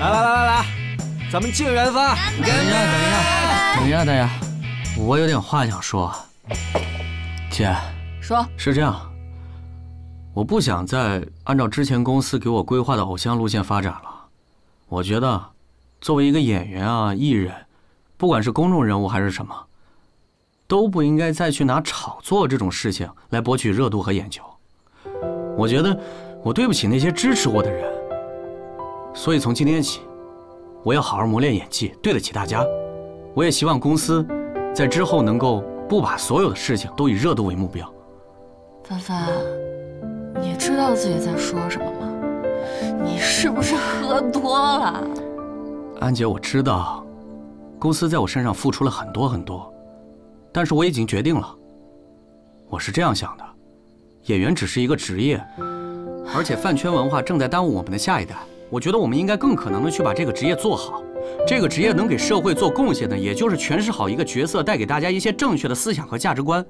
来来来来来，咱们敬元芳。等一下，等一下，等一下，等一下，我有点话想说。姐，说是这样，我不想再按照之前公司给我规划的偶像路线发展了。我觉得，作为一个演员啊，艺人，不管是公众人物还是什么，都不应该再去拿炒作这种事情来博取热度和眼球。我觉得我对不起那些支持我的人，所以从今天起，我要好好磨练演技，对得起大家。我也希望公司在之后能够不把所有的事情都以热度为目标。凡凡，你知道自己在说什么吗？你是不是喝多了？安姐，我知道，公司在我身上付出了很多很多，但是我已经决定了，我是这样想的：演员只是一个职业，而且饭圈文化正在耽误我们的下一代。我觉得我们应该更可能的去把这个职业做好。这个职业能给社会做贡献的，也就是诠释好一个角色，带给大家一些正确的思想和价值观。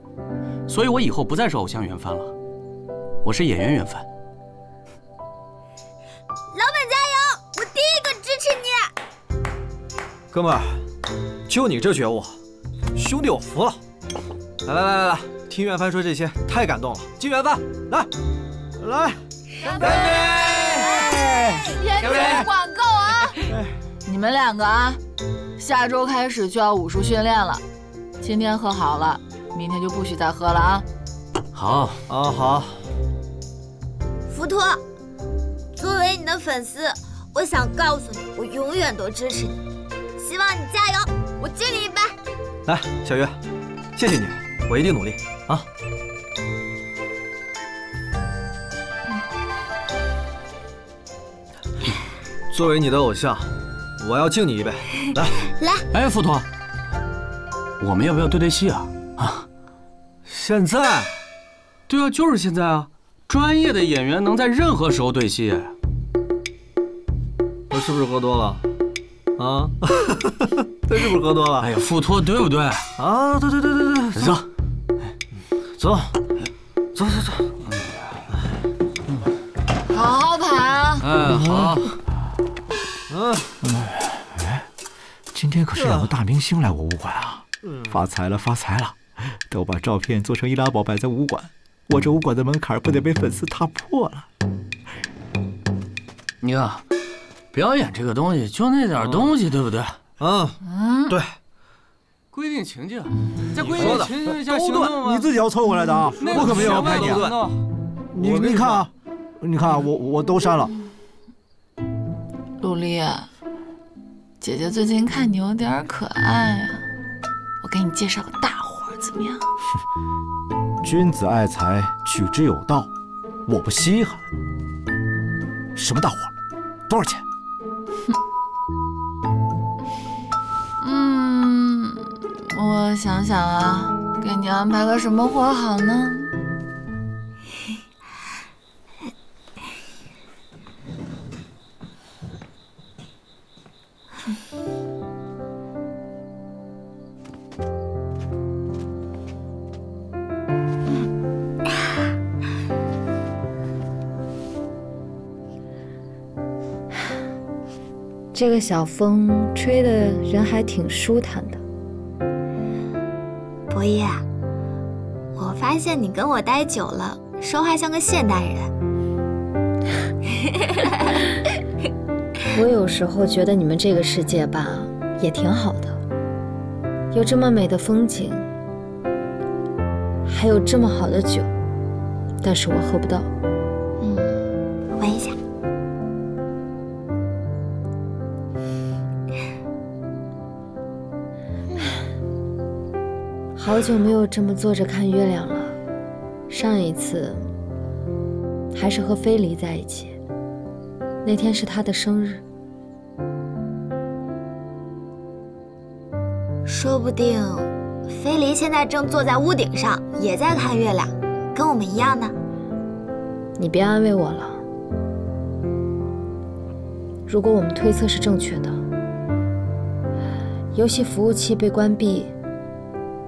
所以我以后不再是偶像袁帆了，我是演员袁帆。老板加油！我第一个支持你。哥们儿，就你这觉悟，兄弟我服了。来来来来来，听元帆说这些太感动了，敬元帆，来来，干杯！颜值管够啊！你们两个啊，下周开始就要武术训练了，今天喝好了，明天就不许再喝了啊！好啊好。福托，作为你的粉丝，我想告诉你，我永远都支持你，希望你加油！我敬你一杯。来，小月，谢谢你，我一定努力啊！作为你的偶像，我要敬你一杯。来来，哎，浮屠，我们要不要对对戏啊？啊，现在？对啊，就是现在啊！专业的演员能在任何时候对戏。我是不是喝多了？啊？他是不是喝多了？哎呀，浮屠，对不对？啊，对对对对对，走，走，走走走。好好排啊！哎，好。今天可是两个大明星来我武馆啊！发财了，发财了！都把照片做成易拉宝摆在武馆，我这武馆的门槛不得被粉丝踏破了？你看，表演这个东西就那点东西，对不对？嗯嗯，对。规定情境，在规定情境下行动你自己要凑过来的啊！我可没有要拍你。你你看啊，你看啊，我我都删了。陆离，姐姐最近看你有点可爱啊，我给你介绍个大活怎么样？君子爱财，取之有道，我不稀罕。什么大活？多少钱？嗯，我想想啊，给你安排个什么活好呢？这个小风吹的人还挺舒坦的。博弈，我发现你跟我待久了，说话像个现代人。我有时候觉得你们这个世界吧，也挺好的，有这么美的风景，还有这么好的酒，但是我喝不到。嗯，闻一下。好久没有这么坐着看月亮了，上一次还是和飞离在一起，那天是他的生日。说不定，飞离现在正坐在屋顶上，也在看月亮，跟我们一样呢。你别安慰我了。如果我们推测是正确的，游戏服务器被关闭。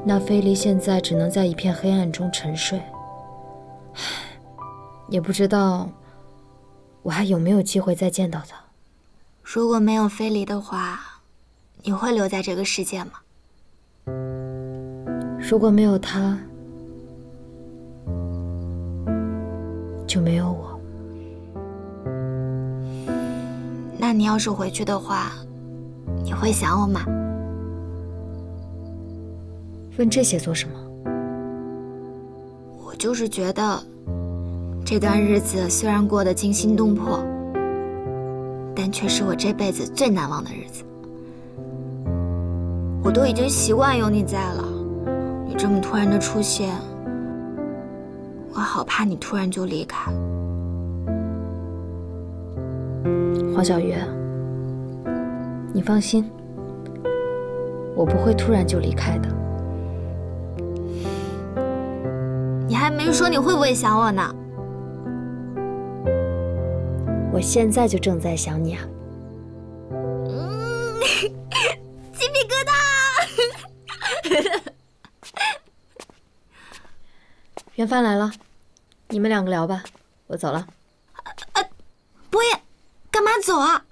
那菲离现在只能在一片黑暗中沉睡，也不知道我还有没有机会再见到他。如果没有菲离的话，你会留在这个世界吗？如果没有他，就没有我。那你要是回去的话，你会想我吗？问这些做什么？我就是觉得，这段日子虽然过得惊心动魄，但却是我这辈子最难忘的日子。我都已经习惯有你在了，你这么突然的出现，我好怕你突然就离开。黄小鱼，你放心，我不会突然就离开的。你还没说你会不会想我呢？我现在就正在想你啊！嗯，鸡皮疙瘩。元帆来了，你们两个聊吧，我走了。博爷，干嘛走啊？